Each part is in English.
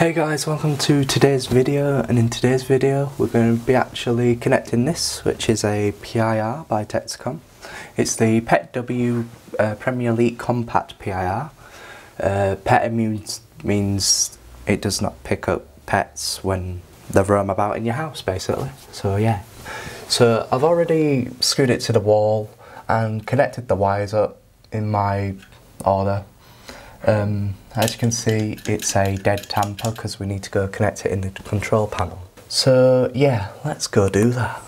Hey guys, welcome to today's video and in today's video we're going to be actually connecting this which is a PIR by Texecom. It's the Pet W uh, Premier League Compact PIR. Uh, pet immune means it does not pick up pets when they roam about in your house basically. So yeah. So I've already screwed it to the wall and connected the wires up in my order um, as you can see, it's a dead tamper because we need to go connect it in the control panel. So yeah, let's go do that.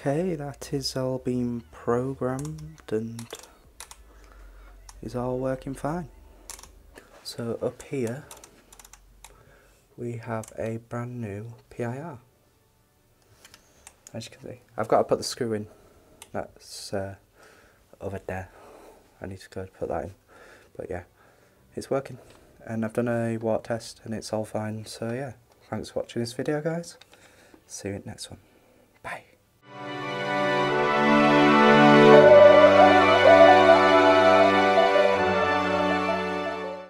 Okay, that is all being programmed and is all working fine. So up here we have a brand new PIR. As you can see, I've got to put the screw in. That's uh, over there. I need to go and put that in. But yeah, it's working. And I've done a water test and it's all fine. So yeah, thanks for watching this video guys. See you in the next one.